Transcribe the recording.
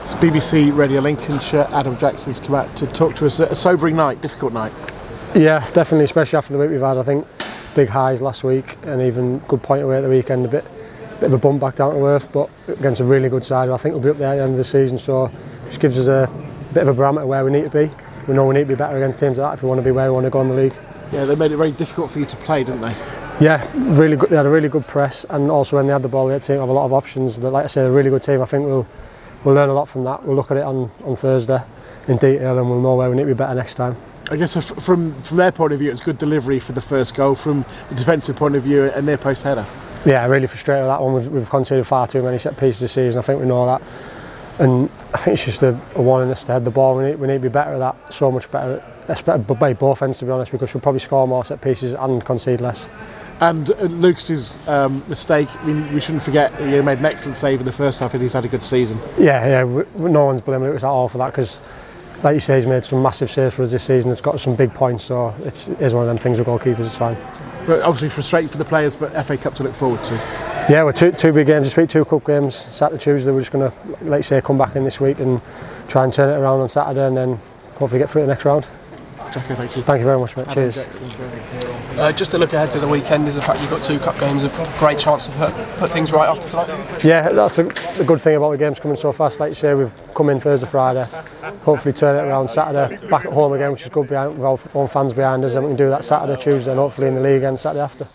It's BBC Radio Lincolnshire. Adam Jackson's come out to talk to us. A sobering night, difficult night. Yeah, definitely, especially after the week we've had. I think big highs last week and even good point away at the weekend. A bit, bit of a bump back down to earth, but against a really good side. I think we'll be up there at the end of the season, so just gives us a bit of a barometer where we need to be. We know we need to be better against teams like that if we want to be where we want to go in the league. Yeah, they made it very difficult for you to play, didn't they? Yeah, really good. They had a really good press, and also when they had the ball, they had to have a lot of options. They, like I say, they're a really good team. I think we'll we'll learn a lot from that. We'll look at it on, on Thursday in detail, and we'll know where we need to be better next time. I guess from from their point of view, it's good delivery for the first goal. From the defensive point of view, a near post header. Yeah, really frustrated with that one. We've, we've conceded far too many set pieces this season. I think we know that. And I think it's just a, a warning us to head the ball. We need, we need to be better at that, so much better, especially by both ends to be honest, because we'll probably score more set pieces and concede less. And uh, Lukas's um, mistake, I mean, we shouldn't forget he made an excellent save in the first half and he's had a good season. Yeah, yeah, we, we- no one's blaming Lucas at all for that because, like you say, he's made some massive saves for us this season. It's got some big points, so it's, it is one of them things with goalkeepers, it's fine. But obviously frustrating for the players, but FA Cup to look forward to. Yeah, we're two, two big games this week, two cup games, Saturday, Tuesday. We're just going to, like you say, come back in this week and try and turn it around on Saturday and then hopefully get through the next round. Jacko, thank you. Thank you very much, mate. Cheers. Uh, just to look ahead to the weekend is the fact you've got two cup games, a great chance to put, put things right after tonight. Yeah, that's a, a good thing about the games coming so fast. Like you say, we've come in Thursday, Friday, hopefully turn it around Saturday, back at home again, which is good behind, with our own fans behind us, and we can do that Saturday, Tuesday, and hopefully in the league again Saturday after.